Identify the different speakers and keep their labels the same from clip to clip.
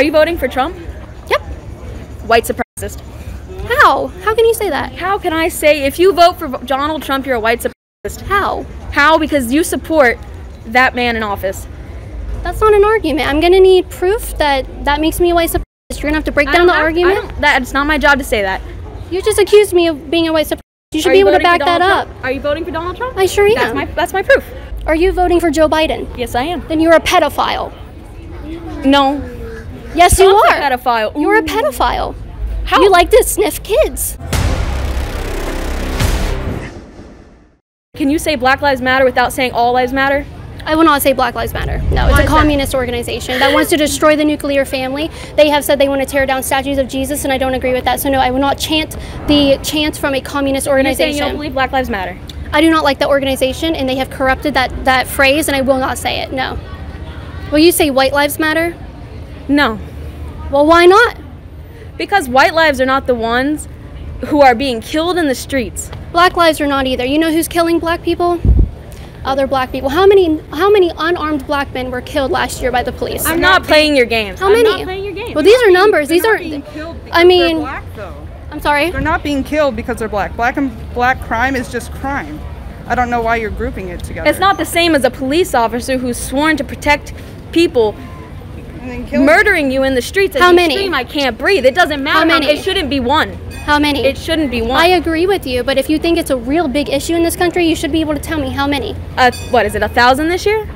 Speaker 1: Are you voting for Trump?
Speaker 2: Yep.
Speaker 1: White supremacist.
Speaker 2: How? How can you say that?
Speaker 1: How can I say if you vote for Donald Trump, you're a white supremacist?
Speaker 2: How?
Speaker 1: How? Because you support that man in office.
Speaker 2: That's not an argument. I'm gonna need proof that that makes me a white supremacist. You're gonna have to break down the
Speaker 1: I
Speaker 2: argument.
Speaker 1: that it's not my job to say that.
Speaker 2: You just accused me of being a white supremacist. You should
Speaker 1: Are
Speaker 2: be
Speaker 1: you
Speaker 2: able to back that up.
Speaker 1: Trump? Are you voting for Donald Trump?
Speaker 2: I sure am.
Speaker 1: That's my that's my proof.
Speaker 2: Are you voting for Joe Biden?
Speaker 1: Yes, I am.
Speaker 2: Then you're a pedophile.
Speaker 1: No.
Speaker 2: Yes, you are.
Speaker 1: a pedophile.
Speaker 2: You're a pedophile.
Speaker 1: How?
Speaker 2: You like to sniff kids.
Speaker 1: Can you say Black Lives Matter without saying All Lives Matter?
Speaker 2: I will not say Black Lives Matter. No, it's
Speaker 1: Why
Speaker 2: a
Speaker 1: is that?
Speaker 2: communist organization that wants to destroy the nuclear family. They have said they want to tear down statues of Jesus, and I don't agree with that. So no, I will not chant the chant from a communist
Speaker 1: organization. You're you don't believe Black Lives Matter.
Speaker 2: I do not like that organization, and they have corrupted that that phrase, and I will not say it. No. Will you say White Lives Matter?
Speaker 1: No.
Speaker 2: Well, why not?
Speaker 1: Because white lives are not the ones who are being killed in the streets.
Speaker 2: Black lives are not either. You know who's killing black people? Other black people. How many how many unarmed black men were killed last year by the police?
Speaker 1: I'm not playing your games.
Speaker 2: How
Speaker 1: I'm
Speaker 2: many?
Speaker 1: not playing your games.
Speaker 2: Well, these are numbers.
Speaker 3: They're
Speaker 2: These
Speaker 3: not
Speaker 2: are.
Speaker 3: being killed because
Speaker 2: I mean,
Speaker 3: they're black though.
Speaker 2: I'm sorry.
Speaker 3: They're not being killed because they're black. Black and black crime is just crime. I don't know why you're grouping it together.
Speaker 1: It's not the same as a police officer who's sworn to protect people
Speaker 3: And then killing-
Speaker 1: murdering you in the streets.
Speaker 2: How many?
Speaker 1: Scream, I can't breathe. It doesn't matter.
Speaker 2: How many?
Speaker 1: It shouldn't be one.
Speaker 2: How many?
Speaker 1: It shouldn't be one.
Speaker 2: I agree with you, but if you think it's a real big issue in this country, you should be able to tell me how many.
Speaker 1: uh, what is it? A thousand this year?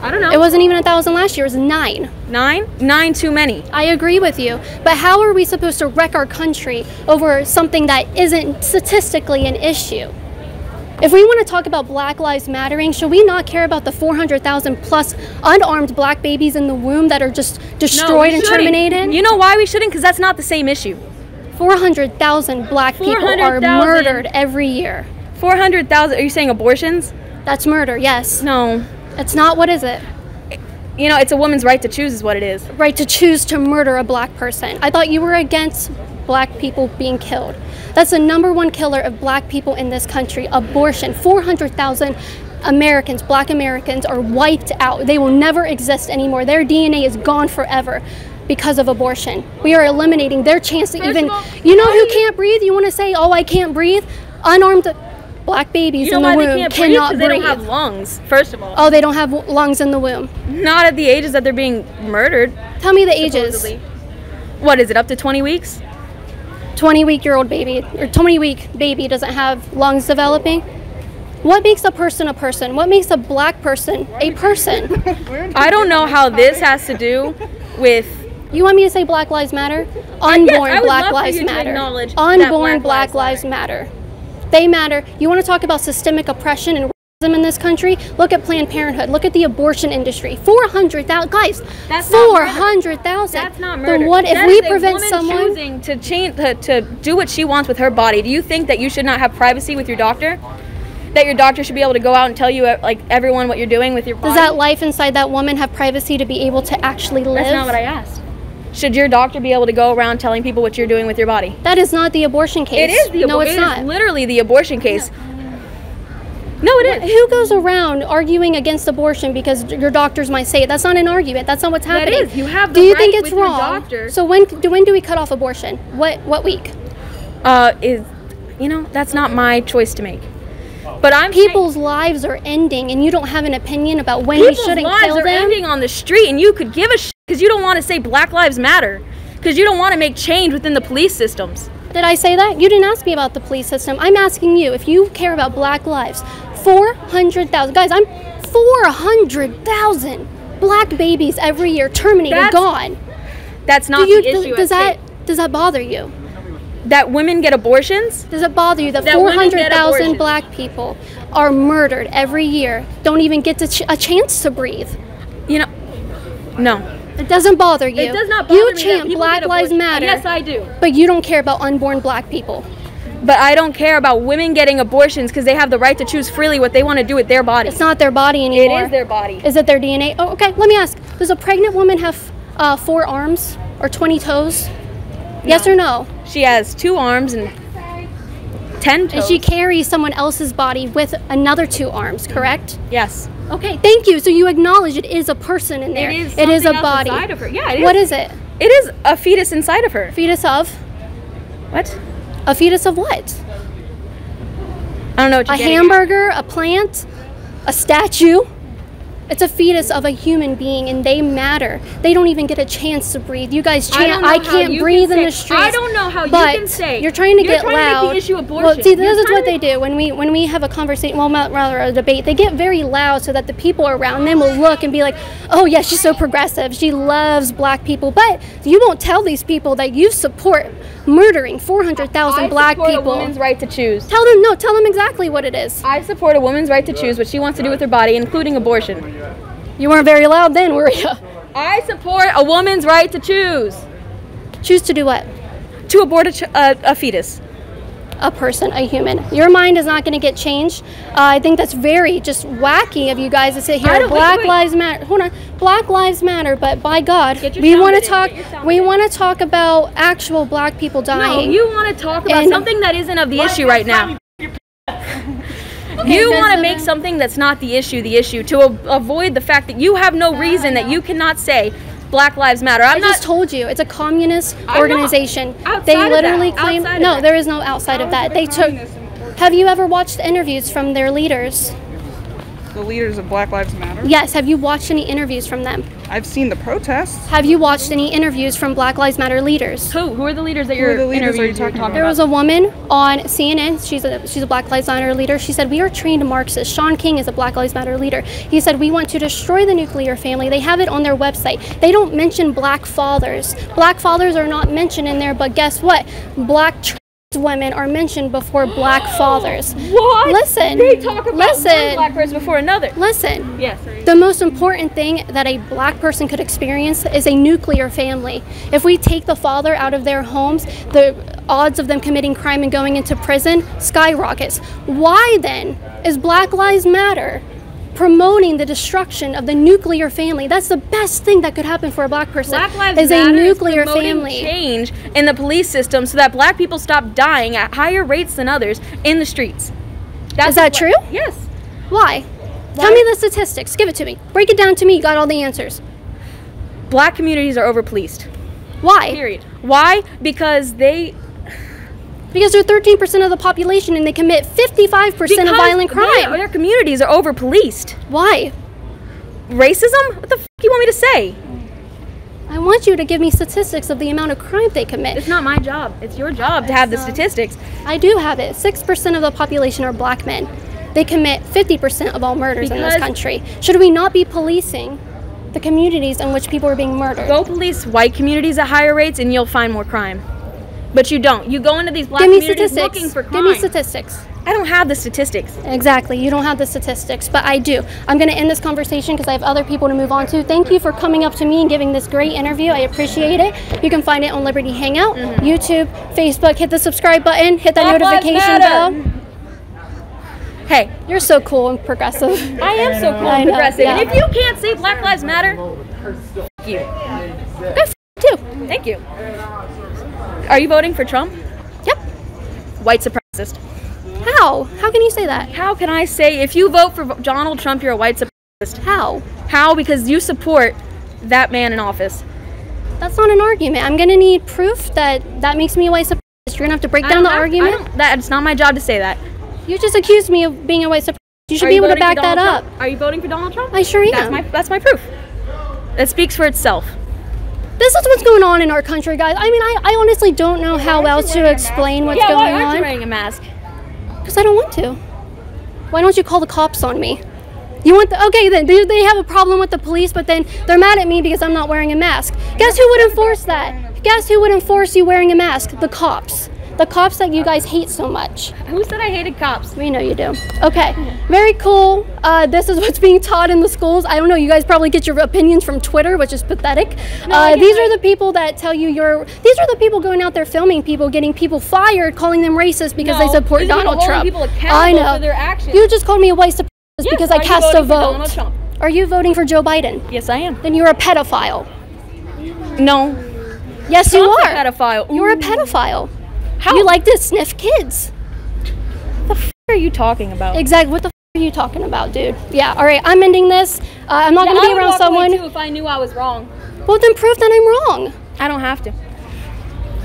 Speaker 1: I don't know.
Speaker 2: It wasn't even a thousand last year. It was nine.
Speaker 1: nine. Nine too many.
Speaker 2: I agree with you, but how are we supposed to wreck our country over something that isn't statistically an issue? If we want to talk about Black Lives Mattering, should we not care about the 400,000 plus unarmed black babies in the womb that are just
Speaker 1: No,
Speaker 2: destroyed and terminated?
Speaker 1: You know why we shouldn't? Because that's not the same issue.
Speaker 2: 400,000 black people are
Speaker 1: 400,000.
Speaker 2: murdered every year.
Speaker 1: Four hundred thousand. Are you saying abortions?
Speaker 2: That's murder, yes.
Speaker 1: No.
Speaker 2: It's not, what is it?
Speaker 1: You know, it's a woman's right to choose, is what it is.
Speaker 2: Right to choose to murder a black person. I thought you were against black people being killed. That's the number one killer of black people in this country abortion. 400,000 Americans, black Americans, are wiped out. They will never exist anymore. Their DNA is gone forever because of abortion. We are eliminating their chance to
Speaker 1: First
Speaker 2: even.
Speaker 1: all,
Speaker 2: you know who can't breathe? You want to say, oh, I can't breathe? Unarmed black babies
Speaker 1: You know
Speaker 2: in the womb
Speaker 1: they can't breathe?
Speaker 2: cannot
Speaker 1: Because they don't have lungs. First of all,
Speaker 2: oh, they don't have lungs in the womb.
Speaker 1: not at the ages that they're being murdered.
Speaker 2: Tell me the ages.
Speaker 1: What is it? Up to twenty weeks?
Speaker 2: 20 week year old baby or 20 week baby doesn't have lungs developing? What makes a person a person? What makes a black person a person?
Speaker 1: I don't know how
Speaker 3: this
Speaker 1: has to do with
Speaker 2: you want me to say black lives matter? Unborn black lives matter. unborn
Speaker 1: Black
Speaker 2: black,
Speaker 1: lives
Speaker 2: lives matter. They matter. You want to talk about systemic oppression and in this country look at planned parenthood look at the abortion industry 400000 guys
Speaker 1: That's
Speaker 2: 400000
Speaker 1: That's not murder.
Speaker 2: then what if
Speaker 1: That
Speaker 2: we prevent someone
Speaker 1: choosing to change to, to do what she wants with her body. Do you think that you should not have privacy with your doctor? That your doctor should be able to go out and tell you uh, like everyone what you're doing with your body?
Speaker 2: does that life inside that woman have privacy to be able to actually live
Speaker 1: That's not what I asked. Should your doctor be able to go around telling people what you're doing with your body?
Speaker 2: That is not the abortion case.
Speaker 1: It is the
Speaker 2: no, it's
Speaker 1: it is
Speaker 2: not.
Speaker 1: literally the abortion case. No, it is.
Speaker 2: Who goes around arguing against abortion because your doctors might say it? That's not an argument. That's not what's happening.
Speaker 1: is. You have
Speaker 2: Do
Speaker 1: the
Speaker 2: you
Speaker 1: right
Speaker 2: think it's
Speaker 1: with your
Speaker 2: wrong?
Speaker 1: doctor.
Speaker 2: So when do when do we cut off abortion? What what week?
Speaker 1: Uh, is you know that's not my choice to make. But I'm saying-
Speaker 2: People's lives are ending, and you don't have an opinion about when
Speaker 1: people's
Speaker 2: we shouldn't kill them.
Speaker 1: People's lives
Speaker 2: kill
Speaker 1: are
Speaker 2: them.
Speaker 1: ending on the street, and you could give a shit because you don't want to say Black Lives Matter because you don't want to make change within the police systems.
Speaker 2: Did I say that? You didn't ask me about the police system. I'm asking you if you care about black lives. 400,000. Guys, I'm 400,000 black babies every year terminated,
Speaker 1: That's
Speaker 2: gone.
Speaker 1: That's not
Speaker 2: Do you,
Speaker 1: the issue.
Speaker 2: does that does that bother you?
Speaker 1: that women get abortions?
Speaker 2: Does it bother you that,
Speaker 1: That
Speaker 2: 400,000 black people are murdered every year, don't even get to ch- a chance to breathe?
Speaker 1: You know, no.
Speaker 2: It doesn't bother you.
Speaker 1: It does not bother
Speaker 2: you
Speaker 1: me that
Speaker 2: chant Black Lives. Matter.
Speaker 1: Yes, I do.
Speaker 2: But you don't care about unborn black people.
Speaker 1: But I don't care about women getting abortions because they have the right to choose freely what they want to do with their body.
Speaker 2: It's not their body anymore.
Speaker 1: is their body.
Speaker 2: Is it their DNA? Oh, okay. Let me ask. Does a pregnant woman have uh, four arms or 20 toes? Yes or no?
Speaker 1: She has two arms and ten toes.
Speaker 2: And she carries someone else's body with another two arms, correct?
Speaker 1: yes.
Speaker 2: Okay, thank you. So you acknowledge it is a person in there.
Speaker 1: It is.
Speaker 2: It is a body.
Speaker 1: inside of her. Yeah, it is.
Speaker 2: What is it?
Speaker 1: It is a fetus inside of her.
Speaker 2: Fetus of?
Speaker 1: What?
Speaker 2: A fetus of what?
Speaker 1: I don't know what
Speaker 2: A
Speaker 1: getting at.
Speaker 2: hamburger, a plant, a statue. It's a fetus of a human being, and they matter. They don't even get a chance to breathe. You guys
Speaker 1: I
Speaker 2: chant,
Speaker 1: don't
Speaker 2: I, can't breathe
Speaker 1: can
Speaker 2: in the streets.
Speaker 1: I don't know how you
Speaker 2: but
Speaker 1: can say-
Speaker 2: You're trying to
Speaker 1: You're
Speaker 2: get
Speaker 1: trying to make the
Speaker 2: loud. Well, see, this
Speaker 1: You're
Speaker 2: is what they do when we when we have a conversation. Well, rather a debate. They get very loud so that the people around them will look and be like, "Oh yeah, she's so progressive. She loves black people." But you won't tell these people that you support murdering 400,000
Speaker 1: I
Speaker 2: black
Speaker 1: support
Speaker 2: people.
Speaker 1: a woman's right to choose.
Speaker 2: Tell them no. Tell them exactly what it is.
Speaker 1: I support a woman's right to choose what she wants to do with her body, including abortion.
Speaker 2: You weren't very loud then, were you?
Speaker 1: I support a woman's right to choose
Speaker 2: Choose to do what?
Speaker 1: to abort a, ch- a, a fetus.
Speaker 2: A person, a human. Your mind is not going to get changed. Uh, I think that's very just wacky of you guys to sit here.
Speaker 1: I don't- wait,
Speaker 2: Black
Speaker 1: wait.
Speaker 2: Lives Matter. Hold on. Black Lives Matter, but by God, we want to talk.
Speaker 1: get your sound
Speaker 2: We want to talk about actual black people
Speaker 1: No,
Speaker 2: dying.
Speaker 1: you want to talk about
Speaker 2: And-
Speaker 1: something that isn't of the issue right now. you want to make something that's not the issue the issue to a- avoid the fact that you have no reason that you cannot say Black Lives Matter. I'm
Speaker 2: I just told you, it's a communist
Speaker 1: I'm
Speaker 2: organization. They
Speaker 1: of that,
Speaker 2: literally claim
Speaker 1: outside
Speaker 2: no, there is no outside of that. They took. Have you ever watched interviews from their leaders?
Speaker 3: The leaders of Black Lives Matter.
Speaker 2: Yes. Have you watched any interviews from them?
Speaker 3: I've seen the protests.
Speaker 2: Have you watched any interviews from Black Lives Matter leaders?
Speaker 1: who? Who are the leaders that you're
Speaker 3: the leaders are you talking about?
Speaker 2: There was a woman on CNN. She's a she's a Black Lives Matter leader. She said we are trained Marxists. Shaun King is a Black Lives Matter leader. He said we want to destroy the nuclear family. They have it on their website. They don't mention black fathers. Black fathers are not mentioned in there. But guess what? Black trans women are mentioned before black fathers.
Speaker 1: What?
Speaker 2: Listen.
Speaker 1: They talk about
Speaker 2: listen.
Speaker 1: one black person before another.
Speaker 2: Listen.
Speaker 1: Yes. sorry.
Speaker 2: The most important thing that a black person could experience is a nuclear family. If we take the father out of their homes, the odds of them committing crime and going into prison skyrockets. Why then is Black Lives Matter promoting the destruction of the nuclear family? That's the best thing that could happen for a black person.
Speaker 1: Black Lives
Speaker 2: is a nuclear
Speaker 1: is
Speaker 2: family.
Speaker 1: change in the police system so that black people stop dying at higher rates than others in the streets. That's
Speaker 2: Is that true?
Speaker 1: Yes.
Speaker 2: Why? Tell me the statistics. Give it to me. Break it down to me. You got all the answers.
Speaker 1: Black communities are over policed.
Speaker 2: Why?
Speaker 1: Period. Why? Because they
Speaker 2: Because they're 13% of the population and they commit 55% of violent crime.
Speaker 1: their communities are over policed.
Speaker 2: Why?
Speaker 1: Racism? What the f- you want me to say?
Speaker 2: I want you to give me statistics of the amount of crime they commit.
Speaker 1: It's not my job. It's your job to have the uh, statistics.
Speaker 2: I do have it. 6% of the population are black men. They commit 50% of all murders in this country. Should we not be policing the communities in which people are being murdered?
Speaker 1: Go police white communities at higher rates and you'll find more crime. But you don't. You go into these black
Speaker 2: give me
Speaker 1: communities
Speaker 2: statistics.
Speaker 1: looking for crime.
Speaker 2: Give me statistics.
Speaker 1: I don't have the statistics.
Speaker 2: Exactly. You don't have the statistics, but I do. I'm going to end this conversation because I have other people to move on to. Thank you for coming up to me and giving this great interview. I appreciate it. You can find it on Liberty Hangout, YouTube, Facebook. Hit the subscribe button, hit that
Speaker 1: Mm-hmm. Black Lives
Speaker 2: notification
Speaker 1: Matter.
Speaker 2: bell.
Speaker 1: Hey,
Speaker 2: You're so cool and progressive.
Speaker 1: I am so cool and progressive.
Speaker 2: yeah.
Speaker 1: And if you can't say Black Lives Matter, f- you.
Speaker 2: Good f- too.
Speaker 1: Thank you. Are you voting for Trump?
Speaker 2: Yep.
Speaker 1: White supremacist.
Speaker 2: How? How can you say that?
Speaker 1: How can I say if you vote for Donald Trump, you're a white supremacist?
Speaker 2: How?
Speaker 1: How? Because you support that man in office.
Speaker 2: That's not an argument. I'm gonna need proof that that makes me a white supremacist. You're gonna have to break down the
Speaker 1: I
Speaker 2: argument.
Speaker 1: that, it's not my job to say that.
Speaker 2: You just accused me of being a white supremacist. You should
Speaker 1: Are
Speaker 2: be
Speaker 1: you
Speaker 2: able to back that
Speaker 1: Donald
Speaker 2: up.
Speaker 1: Are you voting for Donald Trump?
Speaker 2: I sure am.
Speaker 1: That's my that's my proof. That speaks for itself.
Speaker 2: This is what's going on in our country, guys. I mean, I, I honestly don't know how else to explain what's
Speaker 1: yeah,
Speaker 2: going
Speaker 1: why aren't you
Speaker 2: on.
Speaker 1: wearing a mask?
Speaker 2: Because I don't want to. Why don't you call the cops on me? You want the okay? Then they, they have a problem with the police, but then they're mad at me because I'm not wearing a mask. Guess who would enforce that? Guess who would enforce you wearing a mask? The cops. The cops that you guys hate so much.
Speaker 1: Who said I hated cops?
Speaker 2: We know you do. Okay, very cool. Uh, this is what's being taught in the schools. I don't know. You guys probably get your opinions from Twitter, which is pathetic.
Speaker 1: I
Speaker 2: uh, these are the people that tell you you're. These are the people going out there filming people, getting people fired, calling them racist because they
Speaker 1: No,
Speaker 2: support
Speaker 1: these are
Speaker 2: Donald Trump. I know.
Speaker 1: for their actions.
Speaker 2: You just called me a white supremacist
Speaker 1: Yes,
Speaker 2: because I cast a vote. Are you voting for Joe Biden?
Speaker 1: Yes, I am.
Speaker 2: Then you're a pedophile.
Speaker 1: No.
Speaker 2: Yes, you
Speaker 1: Trump's
Speaker 2: are.
Speaker 1: a pedophile.
Speaker 2: You're a pedophile.
Speaker 1: How
Speaker 2: You like to sniff kids.
Speaker 1: What the f- are you talking about?
Speaker 2: Exactly. What the f- are you talking about, dude? Yeah, all right, I'm ending this. Uh, I'm not
Speaker 1: Yeah,
Speaker 2: gonna be around someone.
Speaker 1: if I knew I was wrong.
Speaker 2: Well, then prove that I'm wrong.
Speaker 1: I don't have to.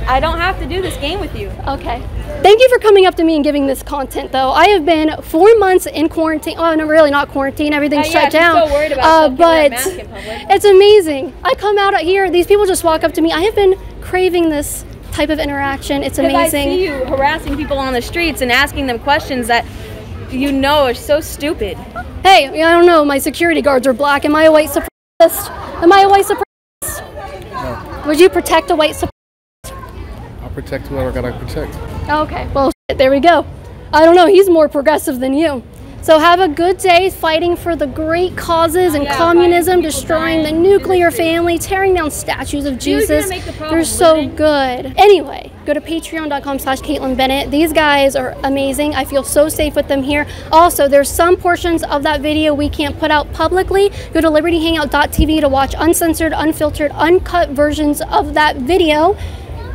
Speaker 1: I don't have to do this game with you.
Speaker 2: Okay. Thank you for coming up to me and giving this content, though. I have been four months in quarantine. Oh, no, really not quarantine. Everything's
Speaker 1: Uh, yeah,
Speaker 2: shut
Speaker 1: she's
Speaker 2: down.
Speaker 1: so worried about
Speaker 2: uh,
Speaker 1: stuff, wearing a
Speaker 2: but
Speaker 1: mask in public.
Speaker 2: it's amazing. I come out here. These people just walk up to me. I have been craving this type of interaction. It's
Speaker 1: Because I see
Speaker 2: amazing.
Speaker 1: you harassing people on the streets and asking them questions that you know are so stupid.
Speaker 2: Hey, I don't know. My security guards are black. Am I a white supremacist? Am I a white supremacist? Would you protect a white supremacist?
Speaker 4: I'll protect whoever I gotta protect.
Speaker 2: Okay, well, shit, there we go. I don't know, he's more progressive than you. So have a good day fighting for the great causes and
Speaker 1: Yeah,
Speaker 2: communism, destroying the nuclear family, tearing down statues of Jesus.
Speaker 1: the
Speaker 2: They're so good. Anyway, go to patreon.com slash Kaitlin Bennett. These guys are amazing. I feel so safe with them here. Also, there's some portions of that video we can't put out publicly. Go to libertyhangout.tv to watch uncensored, unfiltered, uncut versions of that video.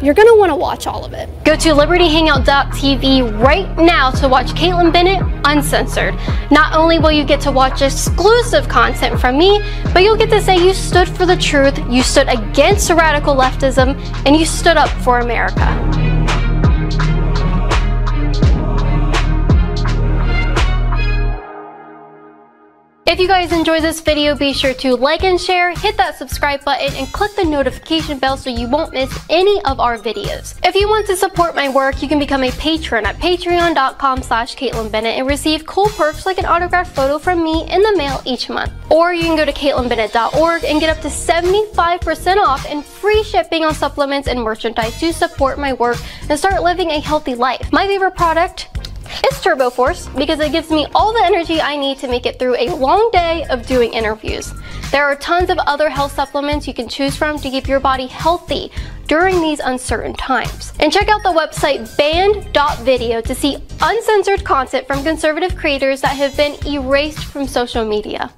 Speaker 2: You're gonna want to watch all of it. Go to libertyhangout.tv right now to watch Kaitlin Bennett Uncensored. Not only will you get to watch exclusive content from me, but you'll get to say you stood for the truth, you stood against radical leftism, and you stood up for America. If you guys enjoyed this video, be sure to like and share, hit that subscribe button, and click the notification bell so you won't miss any of our videos. If you want to support my work, you can become a patron at patreon.com slash Bennett and receive cool perks like an autographed photo from me in the mail each month. Or you can go to kaitlinbennett.org and get up to 75% off and free shipping on supplements and merchandise to support my work and start living a healthy life. My favorite product it's Turbo Force because it gives me all the energy I need to make it through a long day of doing interviews. There are tons of other health supplements you can choose from to keep your body healthy during these uncertain times. And check out the website banned.video to see uncensored content from conservative creators that have been erased from social media.